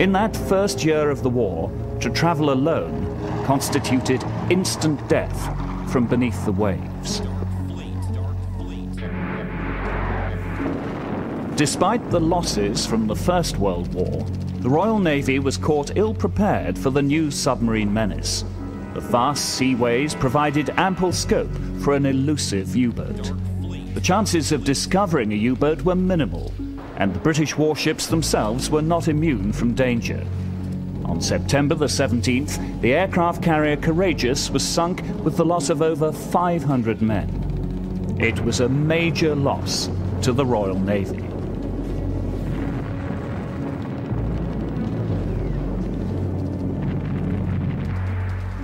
In that first year of the war, to travel alone constituted instant death from beneath the waves. Despite the losses from the First World War, the Royal Navy was caught ill prepared for the new submarine menace. The vast seaways provided ample scope for an elusive U-boat. The chances of discovering a U-boat were minimal, and the British warships themselves were not immune from danger. On September the 17th, the aircraft carrier Courageous was sunk with the loss of over 500 men. It was a major loss to the Royal Navy.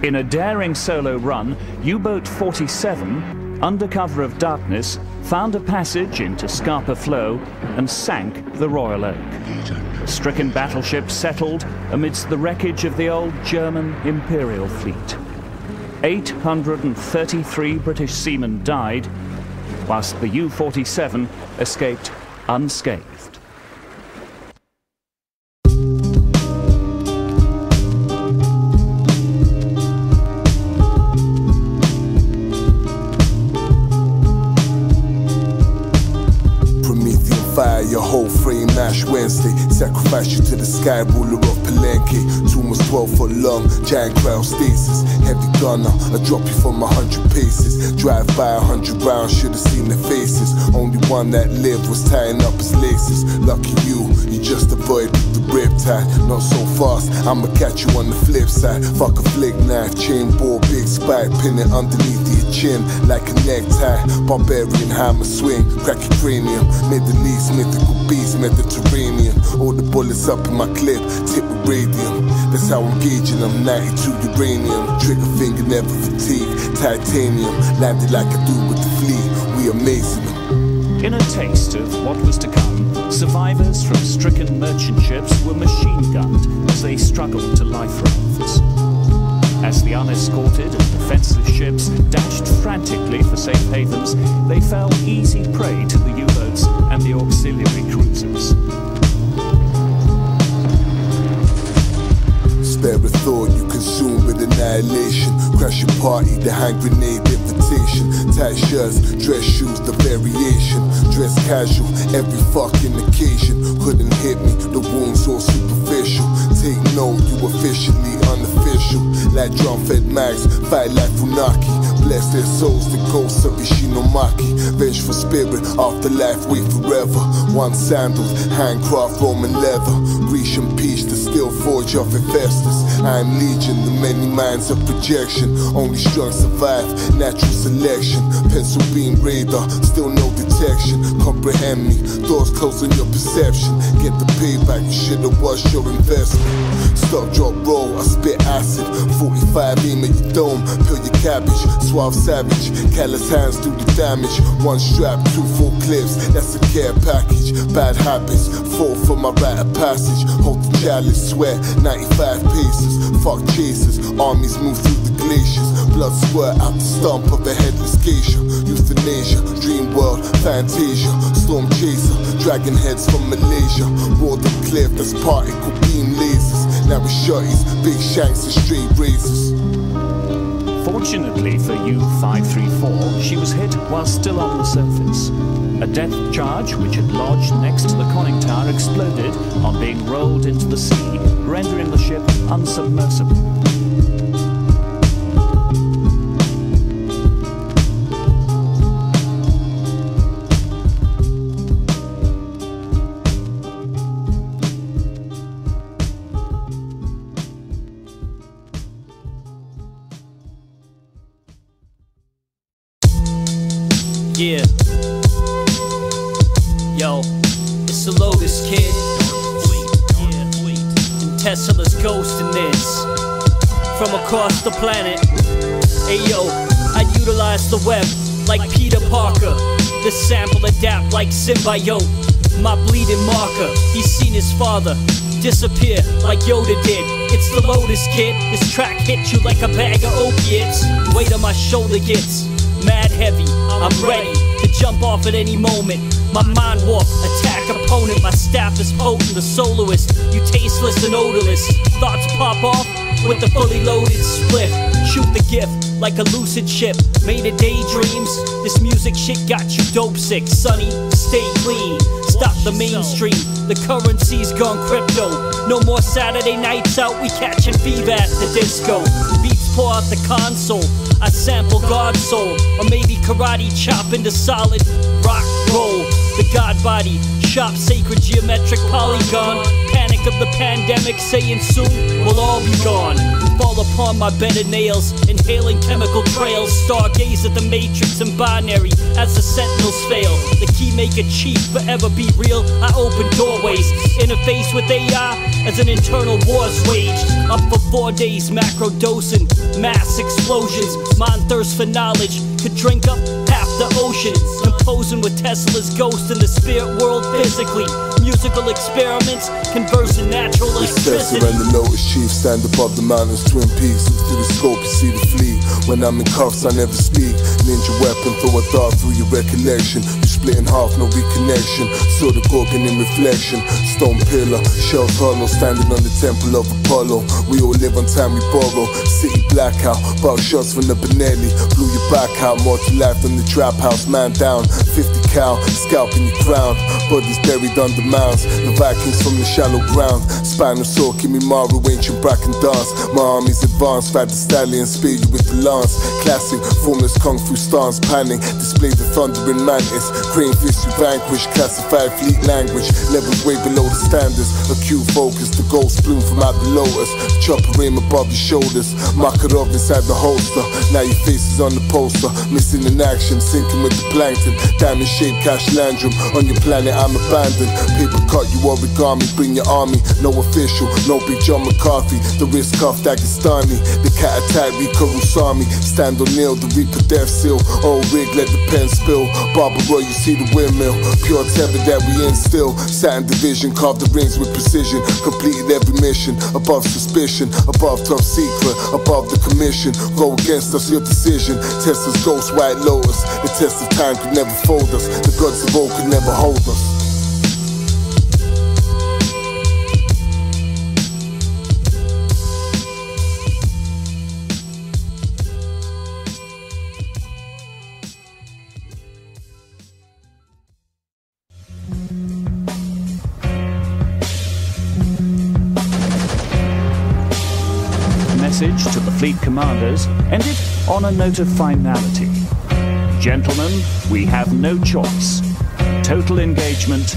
In a daring solo run, U-boat 47, under cover of darkness, found a passage into Scapa Flow and sank the Royal Oak. Stricken battleship settled amidst the wreckage of the old German Imperial fleet. 833 British seamen died, whilst the U-47 escaped unscathed. Ash Wednesday, sacrifice you to the sky, ruler of Palenque. Tomb was 12 foot long, giant crowd stasis. Heavy gunner, I drop you from a hundred paces. Drive by a hundred rounds, should've seen the faces. Only one that lived was tying up his laces. Lucky you, you just avoided the. Not so fast, I'ma catch you on the flip side. Fuck a flick knife, chain ball, big spike, pin it underneath your chin like a necktie. Barbarian hammer swing, crack your cranium. Middle East, mythical beast, Mediterranean. All the bullets up in my clip, tip with radium. That's how I'm gauging them, 92 uranium. Trigger finger never fatigue, titanium. Landed like I do with the fleet, we amazing them. In a taste of what was to come, survivors from stricken merchant ships were machine gunned as they struggled to life rafts. As the unescorted and defenseless ships dashed frantically for safe havens, they fell easy prey to the U-boats and the auxiliary cruisers. Spare a thought you consume with annihilation. Crash your party, the hand grenade invitation. Tight shirts, dress shoes, the variation. Dress casual, every fucking occasion. Couldn't hit me, the wounds all superficial. Take note, you officially unofficial. Like drum fed mags, fight like Funaki. Bless their souls, the ghosts of Ishinomaki. Vengeful spirit, afterlife, wait forever. One sandals, handcraft Roman leather. Grecian peach, the steel forge of Hephaestus. I am legion, the many minds of projection. Only strong survive, natural selection. Pencil beam radar, still no detection. Comprehend me, doors closing your perception. Get the payback, you should've watched your investment. Stop, drop, roll, I spit acid. 45 aim at your dome, peel your cabbage. Suave savage, callous hands do the damage. One strap, two full clips, that's a care package. Bad habits, fall for my rite of passage. Hold the chalice, sweat, 95 paces. Fuck chasers, armies move through the. Blood squirt out the stump of a headless geisha. Euthanasia, dream world, fantasia. Storm chaser, dragon heads from Malaysia. Ward the cliff, that's particle beam lasers. Now it's shorties, big shanks and straight razors. Fortunately for U-534, she was hit while still on the surface. A depth charge, which had lodged next to the conning tower, exploded on being rolled into the sea, rendering the ship unsubmersible. Yeah. Yo, it's the Lotus Kid. And Tesla's ghost in this. From across the planet. Hey yo, I utilize the web like Peter Parker. The sample adapt like symbiote. My bleeding marker, he's seen his father disappear like Yoda did. It's the Lotus Kid. This track hits you like a bag of opiates. Weight on my shoulder gets mad heavy. I'm ready to jump off at any moment. My mind warp, attack opponent. My staff is potent, the soloist. You tasteless and odorless. Thoughts pop off with the fully loaded split. Shoot the gift like a lucid ship made of daydreams. This music shit got you dope sick. Sunny, stay clean. Stop the mainstream. The currency's gone crypto. No more Saturday nights out. We catching fever at the disco. Pour out the console. I sample God's soul, or maybe karate chop into solid rock roll. The God body, shop sacred geometric polygon. Of the pandemic, saying soon we'll all be gone. Fall upon my bed of nails, inhaling chemical trails. Stargaze at the matrix and binary as the sentinels fail. The key make it cheap, forever be real. I open doorways, interface with AI as an internal war's waged. Up for four days, macro dosing, mass explosions. Mind thirst for knowledge could drink up half the ocean. Composing with Tesla's ghost in the spirit world physically. Musical experiments, conversing natural electricity. and the Lotus Chief stand above the mountains, Twin Peaks. Look through the scope, you see the fleet. When I'm in cuffs, I never speak. Ninja weapon, throw a dart through your recollection. You split in half, no reconnection. Saw the gorgon in reflection. Stone pillar, shells hollow, standing on the temple of Apollo. We all live on time we borrow. City blackout, bout shots from the Benelli. Blew your back out, more to life than the trap house. Man down, 50 cal, scalping your crown. Bodies buried under mounds. The Vikings from the shallow ground. Spinal saw, Kimimaru, ancient bracken dance. My army's advanced, fight the stallion, spear you with the lance. Classic, formless kung fu stance, panning. Display the thundering mantis. Crane fist you vanquish, classified fleet language. Levels way below the standards. Acute focus, the ghost bloom from out the lotus. Chopper aim above your shoulders. Makarov inside the holster. Now your face is on the poster. Missing in action, sinking with the plankton. Diamond shaped Cash-Landrum. On your planet, I'm abandoned. Paper cut, you origami. Bring your army. No official, no big John McCarthy. The wrist cuff, Dagestani. The cat attack, Rico Rusami. Stand O'Neill, the Reaper death seal. Old rig, let the pen spill. Barbara, you see the windmill. Pure tether that we instill. Saturn division, carved the rings with precision. Completed every mission. Above suspicion, above top secret, above the commission. Go against us, your decision. Test us, ghost, white lotus. The test of time could never fold us. The gods of old could never hold us. Message to the fleet commanders ended on a note of finality. Gentlemen, we have no choice. Total engagement,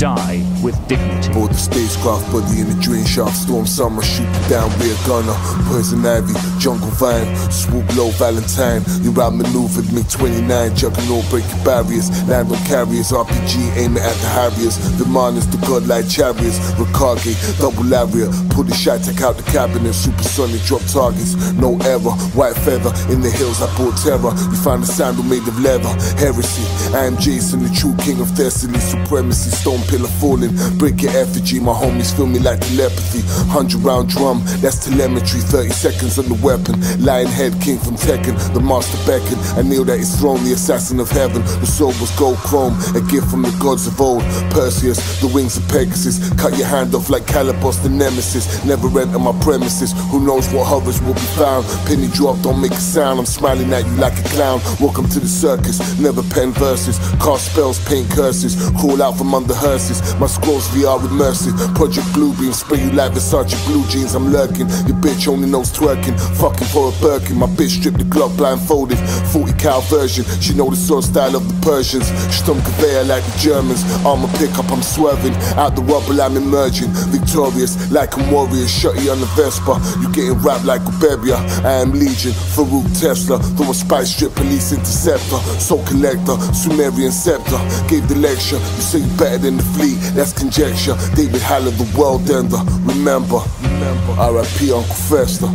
die with dignity. Board the spacecraft, buddy in the drain shaft. Storm summer, shoot you down, rear gunner. Poison ivy, jungle vine, swoop low, Valentine. You outmaneuvered me 29, juggernaut, break your barriers. Land on carriers, RPG, aim it at the Harriers. The miners, the godlike chariots. Ricage, double lariat. Pull the shot, take out the cabinet. Supersonic, drop targets. No error, white feather. In the hills, I brought terror. You find a sandal made of leather. Heresy, I am Jason, the true king of Thessaly. Supremacy, stone pillar falling. Break your effigy, my homies feel me like telepathy. 100 round drum, that's telemetry. 30 seconds on the weapon. Lion head king from Tekken, the master beckon. I kneel that his throne, the assassin of heaven. The sword was gold chrome, a gift from the gods of old. Perseus, the wings of Pegasus. Cut your hand off like Calibos, the nemesis. Never enter my premises. Who knows what hovers will be found? Penny drop, don't make a sound. I'm smiling at you like a clown. Welcome to the circus. Never pen verses, cast spells, paint curses. Crawl out from under hearses. My scrolls VR immersive. Project Bluebeam, spray you like Versace blue jeans. I'm lurking. Your bitch only knows twerking. Fucking for a Birkin. My bitch stripped the glove blindfolded. 40 cal version. She know the sword style of the Persians. Stomp conveyor like the Germans. Armor pickup, I'm swerving. Out the rubble, I'm emerging. Victorious, like I'm warrior. Shutty on the Vespa. You getting wrapped like a Bebia. I am Legion. Farouk Tesla. Throw a spice strip, police interceptor. Soul collector. Sumerian scepter. Gave the lecture. You say you better than the fleet. That's conjecture. David Haller, the world ender. Remember, remember. R.I.P. Uncle Fester.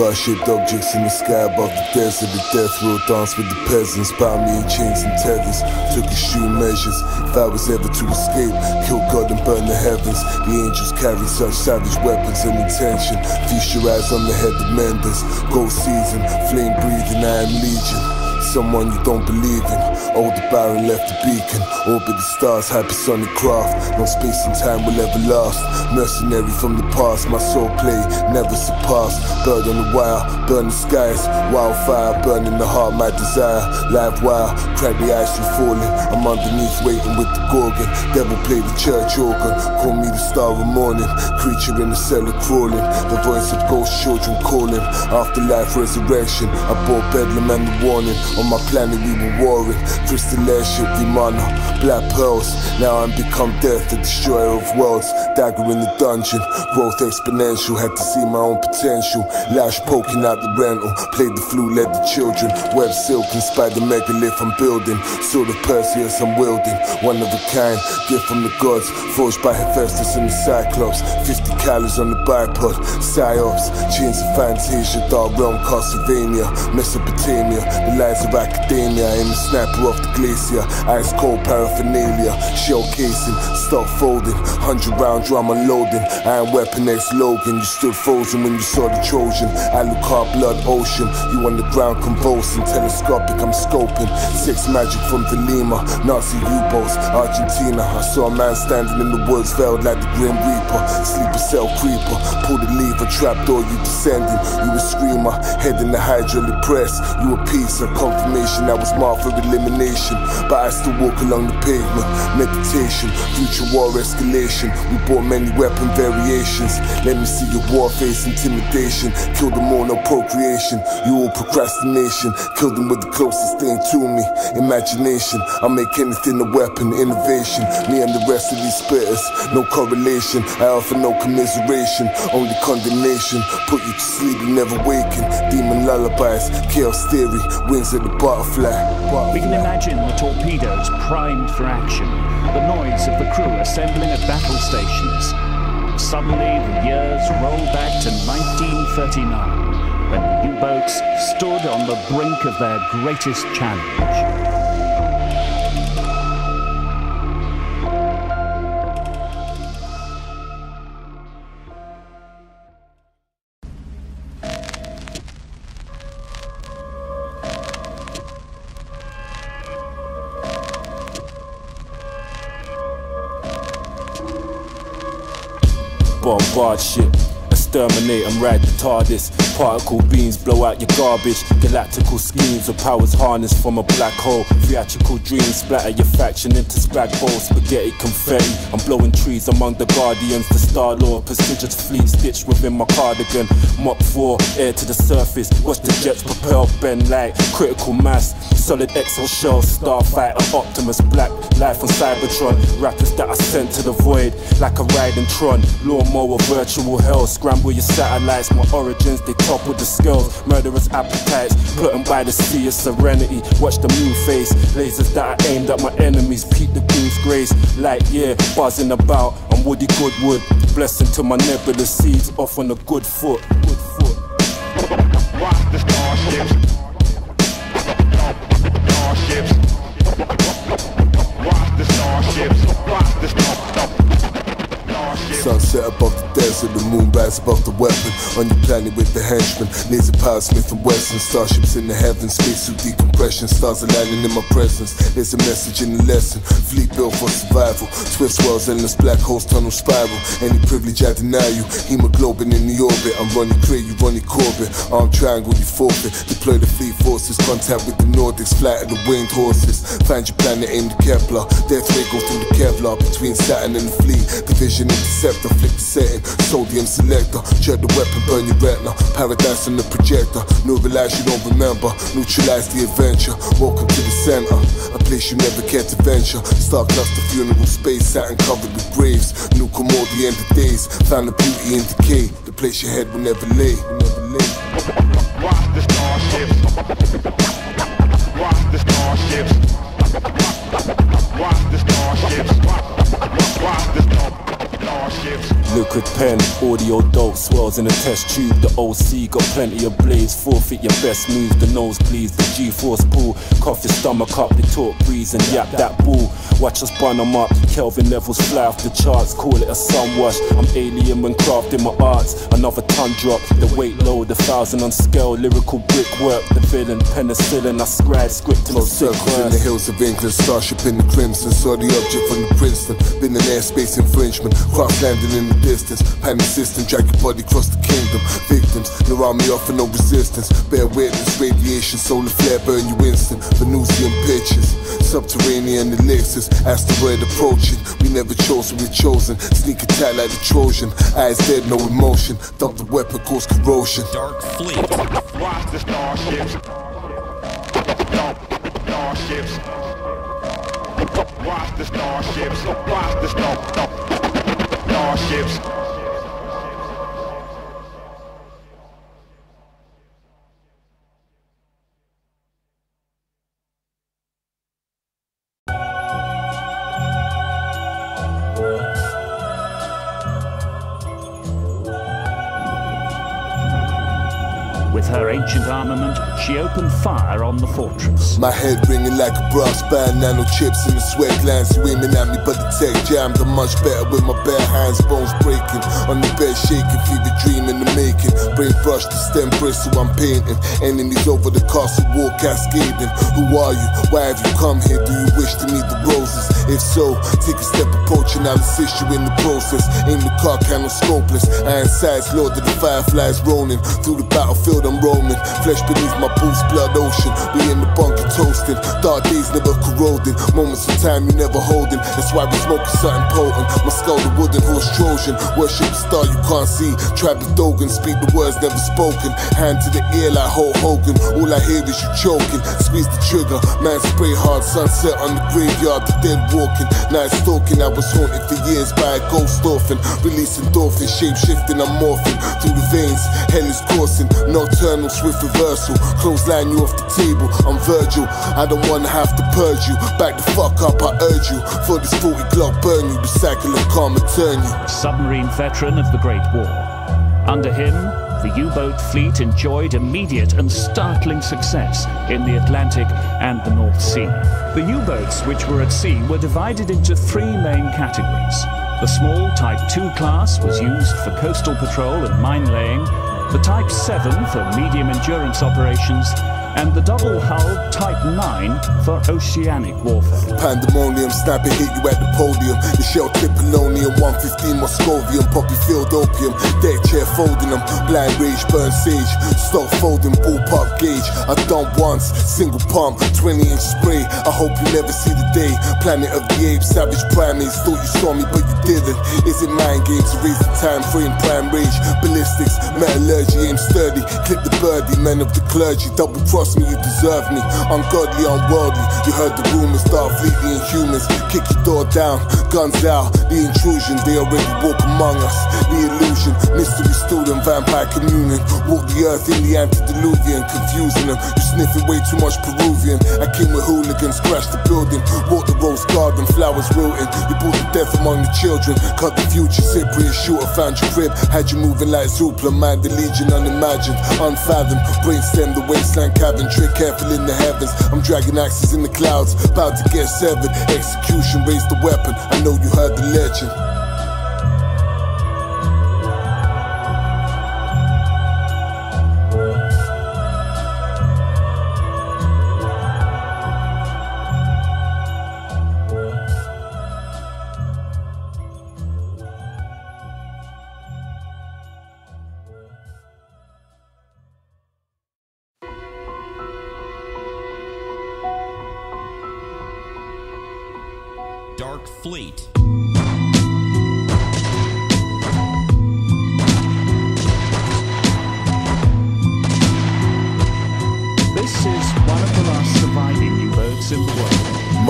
Cigar shaped objects in the sky above the desert. The death row dance with the peasants. Bound me in chains and tethers. Took extreme measures. If I was ever to escape, kill God and burn the heavens. The angels carry such savage weapons and intention. Feast your eyes on the head of Mendes. Gold season, flame breathing, I am legion. Someone you don't believe in. Older Baron left the beacon. Orbit the stars, hypersonic craft. No space and time will ever last. Mercenary from the past, my soul play never surpassed. Bird on the wire, burn the skies. Wildfire, burning the heart, my desire. Live wire, crack the ice from falling. I'm underneath waiting with the gorgon. Devil play the church organ. Call me the star of morning. Creature in the cellar crawling. The voice of ghost children calling. Afterlife resurrection. I brought bedlam and the warning. On my planet we were warring. Crystal airship, Vimana, black pearls. Now I'm become death, the destroyer of worlds. Dagger in the dungeon, growth exponential. Had to see my own potential. Lash poking out the rental. Played the flute, led the children. Web silk, inspired the megalith I'm building. Sword of Perseus I'm wielding. One of a kind, gift from the gods. Forged by Hephaestus and the Cyclops. 50 calories on the bipod. Psyops, chains of Fantasia, Dark Realm, Castlevania, Mesopotamia. The lies of academia. I'm a sniper off the glacier. Ice cold paraphernalia. Shell casing, stop folding. 100 round drum unloading. Iron weapon ex Logan. You stood frozen when you saw the Trojan. Alucard blood ocean. You on the ground convulsing. Telescopic, I'm scoping. Six magic from the Lima. Nazi U-boats, Argentina. I saw a man standing in the woods, veiled like the Grim Reaper. Sleeper cell creeper. Pull the lever, trapdoor, you descending. You a screamer, head in the hydraulic press. You a piece of confirmation that was marked for elimination. But I still walk along the pavement. Meditation, future war escalation. We bought many weapon variations. Let me see your war face, intimidation. Kill them all, no procreation. You all procrastination. Kill them with the closest thing to me. Imagination. I'll make anything a weapon. Innovation. Me and the rest of these spitters. No correlation. I offer no commiseration. Only condemnation. Put you to sleep, you never waken. Demon lullabies. Chaos theory. Wings of the butterfly. We can imagine the torpedoes primed for action, the noise of the crew assembling at battle stations. Suddenly, the years roll back to 1939, when the U-boats stood on the brink of their greatest challenge. Bombard ship. Exterminate and ride the TARDIS. Particle beams blow out your garbage. Galactical schemes of powers harnessed from a black hole. Theatrical dreams splatter your faction into spag bowl. Spaghetti confetti. I'm blowing trees among the guardians. The Star Lord, prestigious fleet stitched within my cardigan. Mach 4, air to the surface. Watch the jets propel, bend light. Critical mass. Solid exo shell, starfighter, Optimus Black, life on Cybertron, rappers that are sent to the void, like a riding Tron, lawnmower, virtual hell, scramble your satellites, my origins, they topple the scales, murderous appetites, plotting by the sea of serenity, watch the moon face, lasers that are aimed at my enemies, peep the goon's grace, light year, buzzing about, I'm Woody Goodwood, blessing to my nebulous seeds, off on a good foot, good foot. Watch the starships. Starships. Watch the starships. Watch the starships. Sunset above desert, the moon rise above the weapon. On your planet with the henchmen, laser power Smith and Wesson. Starships in the heavens, spacesuit decompression. Stars aligning in my presence. There's a message in the lesson. Fleet built for survival. Twist worlds, endless black holes, tunnel spiral. Any privilege I deny you. Hemoglobin in the orbit. I'm running Cray, you running Corbett. Arm triangle, you forfeit. Deploy the fleet forces. Contact with the Nordics. Flight of the winged horses. Find your planet, aim the Kepler. Death ray go through the Kevlar. Between Saturn and the fleet. Division interceptor. Flick the setting. Sodium selector. Jerk the weapon, burn your retina. Paradise in the projector. No realize you don't remember. Neutralize the adventure. Welcome to the center. A place you never care to venture. Star cluster funeral space. Saturn covered with graves. Nuke 'em all the end of days. Found the beauty in decay. The place your head will never lay. Will never lay. Watch the starships. Watch the starships. Watch the starships. Watch the. Liquid pen, audio dope swells in a test tube. The OC got plenty of blades, forfeit your best moves. The nose please, the G-force pull. Cough your stomach up, the talk breeze and yap that bull. Watch us bun them up, Kelvin levels fly off the charts. Call it a sun wash. I'm alien when crafting my arts. Another ton drop, the weight load, a thousand on scale. Lyrical brickwork, the villain, penicillin. I scribe script in a sick Circles in the hills of England, starship in the crimson. Saw the object from the Princeton. Been an airspace infringement. Craft landing in the distance. Panic system, drag your body across the kingdom. Victims, no army offer no resistance. Bear witness, radiation, solar flare, burn you instant. Venusian pitches, subterranean elixirs. Asteroid approaching. We never chosen, we're chosen. Sneak attack like the Trojan. Eyes dead, no emotion. Dump the weapon, cause corrosion. Dark Fleet. Watch the starships. Star- Starships. Watch the starships. Watch the star- starships. With her ancient armament, she opened fire on the fortress. My head ringing like a brass band, nano chips in the sweat glands. Aiming at me, but the tech jammed. I'm much better with my bare hands, bones breaking. On the bed shaking, fever dream in the making. Brain brush the stem bristle, I'm painting. Enemies over the castle wall cascading. Who are you? Why have you come here? Do you wish to meet the roses? If so, take a step approaching, I'll assist you in the process. Aim the car cannon scopeless. Iron sights, Lord of the fireflies rolling. Through the battlefield, I'm roaming. Flesh beneath my boots, blood ocean. We in the bunker toasting. Dark days never corroding. Moments of time you never holding. That's why we smoking something potent. My skull, the wooden horse Trojan. Worship the star you can't see. Of Dogon, speak the words never spoken. Hand to the ear like Hulk Hogan. All I hear is you choking. Squeeze the trigger. Man, spray hard. Sunset on the graveyard. The dead walking. Night stalking. I was haunted for years by a ghost orphan. Releasing dolphins. Shape shifting. I'm morphing through the veins. Hell is coursing. Nocturnal swift reversal. Clothesline you off the table. I'm Virgil. I don't wanna have to purge you. Back the fuck up. I urge you. For this 40 Glock burn you. The cycle of karma turn you. submarine veteran of the Great War. Under him, the U boat fleet enjoyed immediate and startling success in the Atlantic and the North Sea. The U boats which were at sea were divided into three main categories. The small Type 2 class was used for coastal patrol and mine laying, the Type 7 for medium endurance operations, and the double hull Type 9 for oceanic warfare. Pandemonium, sniper hit you at the podium. The shell tip 115 Moscovium, poppy filled opium. Deck chair folding them, blind rage, burn sage. Stock folding, ballpark gauge. I dump once, single pump, 20 inch spray. I hope you never see the day. Planet of the apes, savage primates. Thought you saw me, but you didn't. Is it mind games raise the time frame? Prime rage, ballistics, metallurgy, aim sturdy. Clip the birdie, men of the clergy. Double cross me, you deserve me. Ungodly, unworldly. You heard the rumors, Starfleet, the inhumans. Kick your door down, guns out. The intrusion, they already walk among us. The illusion, mystery student, vampire communion. Walk the earth in the antediluvian, confusing them. You sniffing way too much Peruvian. I came with hooligans, crashed the building. Walk the rose garden, flowers wilting. You brought the death among the children. Cut the future, Cyprian shooter, found your crib. Had you moving like Zoopla, mind the legion, unimagined, unfathomed. Brainstem, the wasteland trick careful in the heavens. I'm dragging axes in the clouds, about to get severed. Execution, raise the weapon. I know you heard the legend.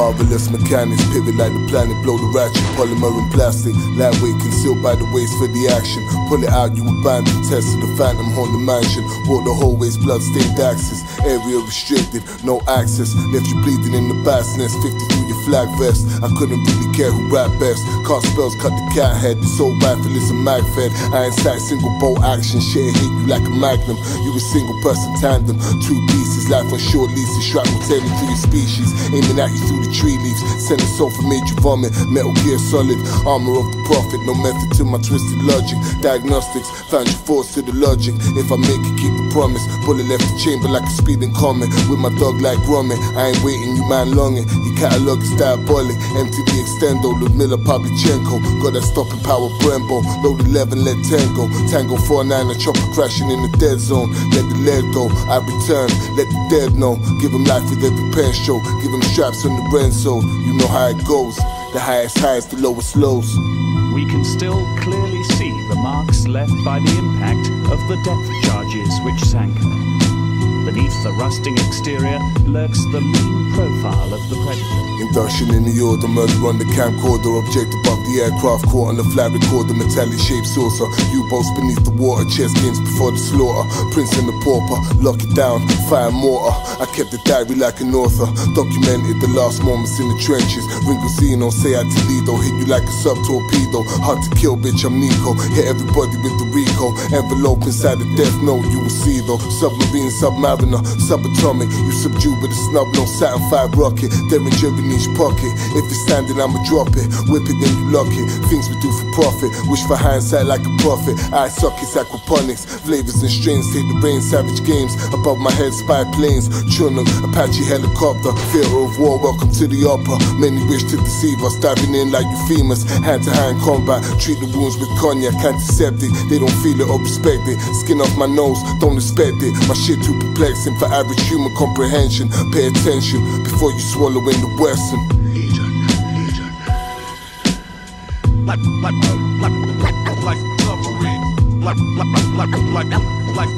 Marvelous mechanics, pivot like the planet, blow the ratchet, polymer and plastic, lightweight, concealed by the waist for the action. Pull it out, you abandon, test of the phantom, haunt the mansion. Walk the hallways, blood-stained axis, area restricted, no access. Left you bleeding in the nest, 50 through your flag vest. I couldn't really care who rap best. Cast spells, cut the cat head. This old rifle is a mag fed. Iron sight, single bolt action, shit hit you like a magnum. You a single person tandem, two pieces, life on short leases, shrapnel tailing through your species, aiming at you through the tree leaves. Send a soul for made you vomit. Metal gear solid, armor of the prophet. No method to my twisted logic. Diagnostics, found your force to the logic. If I make it, keep the promise. Bullet left the chamber like a speeding comet. With my dog like Gromit. I ain't waiting, you man longing. Your catalog is diabolic. The extendo, Ludmilla Pavlichenko. Got that stopping power, Brembo. Load 11, let Tango. Tango 4-9, a chopper crashing in the dead zone. Let the lead go, I return. Let the dead know. Give them life with every pen show. Give them straps on the Renzo. You know how it goes. The highest highs, the lowest lows. We can still clearly see marks left by the impact of the depth charges which sank. Beneath the rusting exterior lurks the mean profile of the predator. Induction in the order, murder on the camcorder, object above the aircraft, caught on the flat recorder, metallic shaped saucer. U-boats beneath the water, chess games before the slaughter. Prince and the pauper, lock it down, fire mortar. I kept the diary like an author, documented the last moments in the trenches. Ringo say I Toledo, hit you like a sub torpedo. Hard to kill, bitch, I'm Nico. Hit everybody with the Rico. Envelope inside the death note, you will see though. Submarine, submariner, subatomic. You subdue with a snub, no Saturn 5 rocket. Derringer in each pocket. If it's standing, I'ma drop it. Whip it, then you lock it. Things we do for profit. Wish for hindsight like a prophet. Eye sockets, aquaponics. Flavors and strains take the rain. Savage games. Above my head, spy planes. Chinook, Apache helicopter. Fear of war, welcome to the opera. Many wish to deceive us. Diving in like euphemus. Hand to hand combat. Treat the wounds with cognac. Antiseptic. They don't feel it or respect it. Skin off my nose, don't expect it. My shit too perplexing for average human comprehension. Pay attention before you swallow in the Western. like like like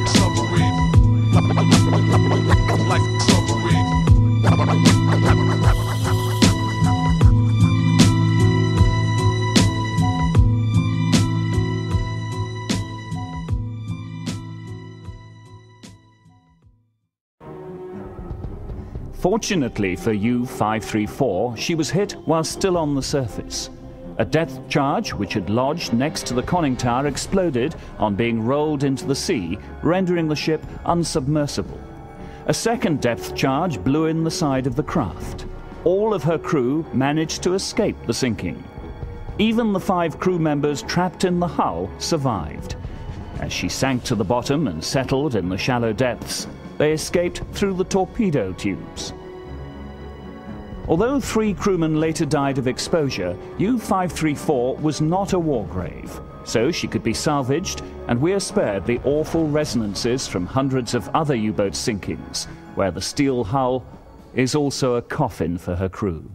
Fortunately for U-534, she was hit while still on the surface. A depth charge, which had lodged next to the conning tower, exploded on being rolled into the sea, rendering the ship unsubmersible. A second depth charge blew in the side of the craft. All of her crew managed to escape the sinking. Even the five crew members trapped in the hull survived. As she sank to the bottom and settled in the shallow depths, they escaped through the torpedo tubes. Although three crewmen later died of exposure, U-534 was not a war grave, so she could be salvaged, and we are spared the awful resonances from hundreds of other U-boat sinkings, where the steel hull is also a coffin for her crew.